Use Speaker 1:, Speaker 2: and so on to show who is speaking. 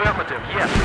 Speaker 1: Affirmative, yes.